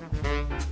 Música